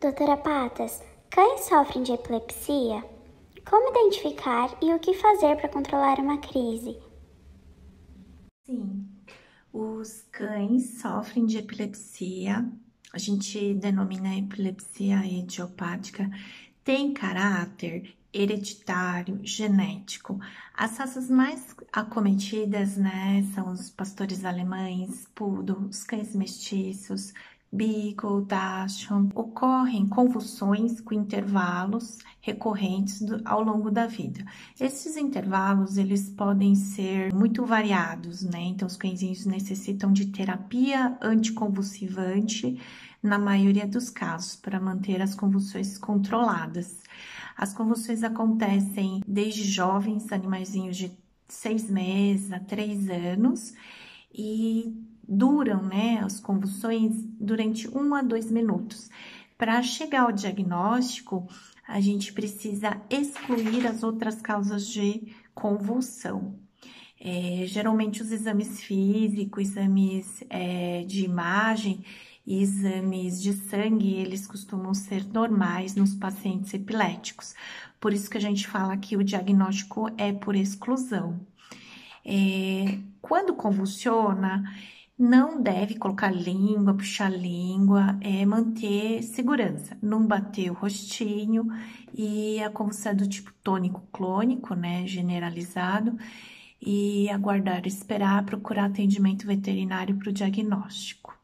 Doutora Patas, cães sofrem de epilepsia? Como identificar e o que fazer para controlar uma crise? Sim, os cães sofrem de epilepsia, a gente denomina epilepsia idiopática, tem caráter hereditário, genético. As raças mais acometidas, né, são os pastores alemães, poodle, os cães mestiços, Dachshund, ocorrem convulsões com intervalos recorrentes do, ao longo da vida. Esses intervalos, eles podem ser muito variados, né? Então, os cãezinhos necessitam de terapia anticonvulsivante, na maioria dos casos, para manter as convulsões controladas. As convulsões acontecem desde jovens, animaizinhos de seis meses a três anos, e duram, né, as convulsões durante um a dois minutos. Para chegar ao diagnóstico, a gente precisa excluir as outras causas de convulsão. É, geralmente os exames físicos, exames é, de imagem e exames de sangue, eles costumam ser normais nos pacientes epiléticos. Por isso que a gente fala que o diagnóstico é por exclusão. É, quando convulsiona, não deve colocar língua, puxar língua, é manter segurança, não bater o rostinho e a convulsão é do tipo tônico-clônico, né, generalizado, e aguardar, esperar, procurar atendimento veterinário para o diagnóstico.